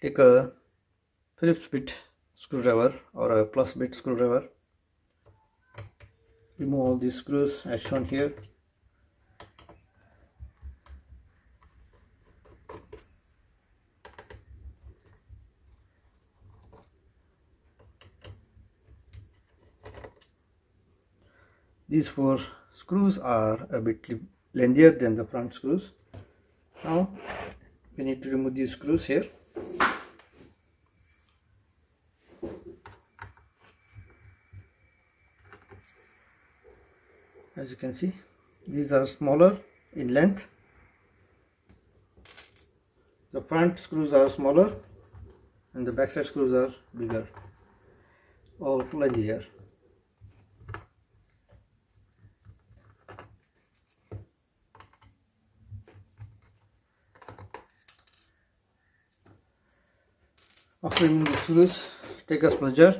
take a Phillips bit screwdriver or a plus bit screwdriver. Remove all these screws as shown here. These four screws are a bit lengthier than the front screws. Now we need to remove these screws here. As you can see these are smaller in length. The front screws are smaller and the backside screws are bigger. Or lengthier after removing the screws take a plunger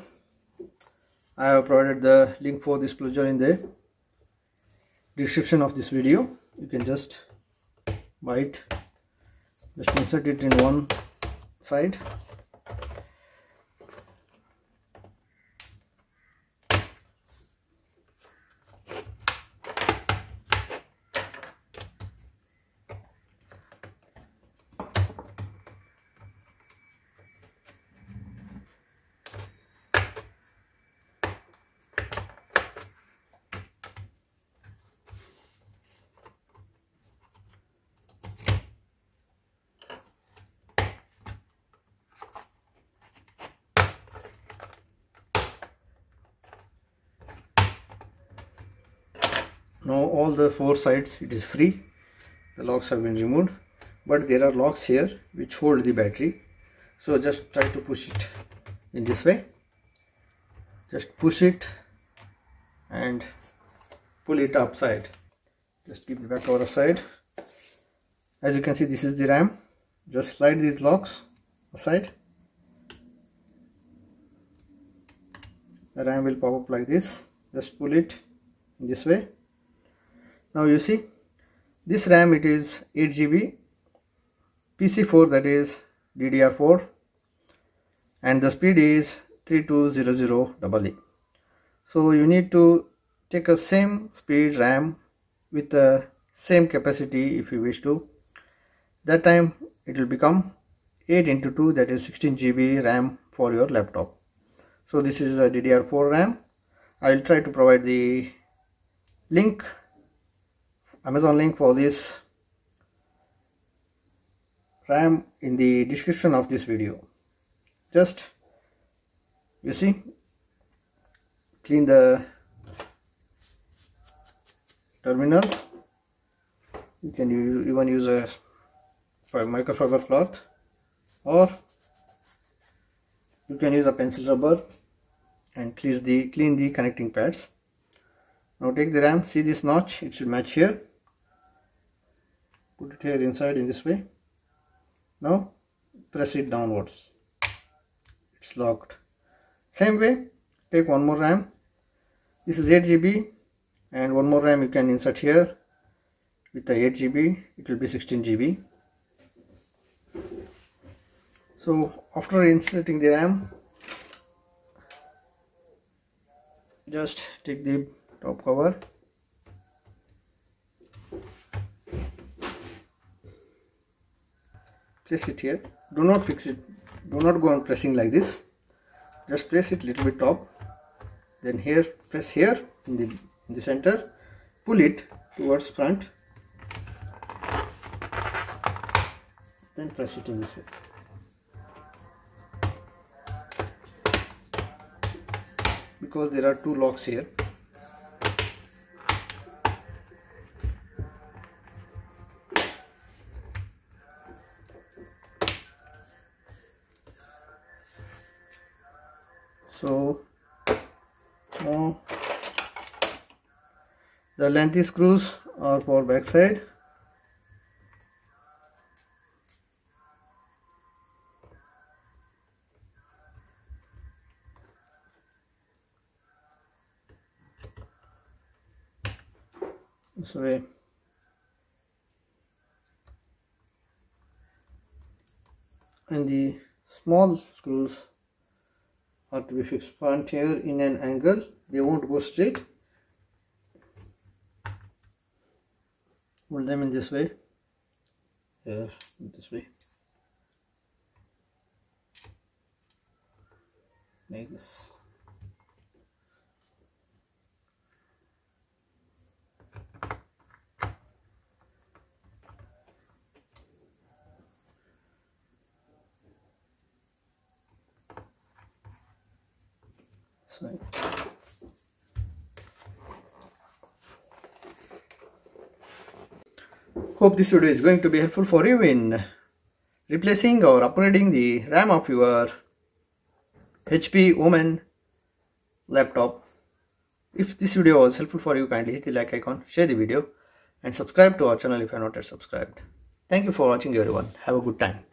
I have provided the link for this plunger in the description of this video. You can just buy it. Just insert it in one side now all the four sides it is free. The locks have been removed. But there are locks here which hold the battery. So just try to push it in this way. Just push it and pull it upside. Just keep the back cover aside. As you can see this is the ram. Just slide these locks aside. The ram will pop up like this. Just pull it in this way now you see this RAM it is 8 GB PC4 that is DDR4 and the speed is 3200 so you need to take a same speed RAM with the same capacity if you wish to. That time it will become 8 into 2 that is 16 GB RAM for your laptop. So this is a DDR4 RAM. I will try to provide the link Amazon link for this RAM in the description of this video. Just you see clean the terminals. You can even use a microfiber cloth or you can use a pencil rubber and clean the clean the connecting pads. Now take the RAM see this notch it should match here put it here inside in this way. Now press it downwards. It's locked. Same way take one more RAM. This is 8 GB and one more RAM you can insert here. With the 8 GB it will be 16 GB so after inserting the RAM just take the top cover place it here. Do not fix it. Do not go on pressing like this. Just place it little bit top. Then here press here in the in the center. Pull it towards front. Then press it in this way. Because there are two locks here so now the lengthy screws are for back side this way. And the small screws are to be fixed front here in an angle they won't go straight. Hold them in this way. Here this way. Like this So Hope this video is going to be helpful for you in replacing or upgrading the RAM of your HP Omen laptop. If this video was helpful for you, kindly hit the like icon, share the video and subscribe to our channel if you are not yet subscribed. Thank you for watching everyone. Have a good time.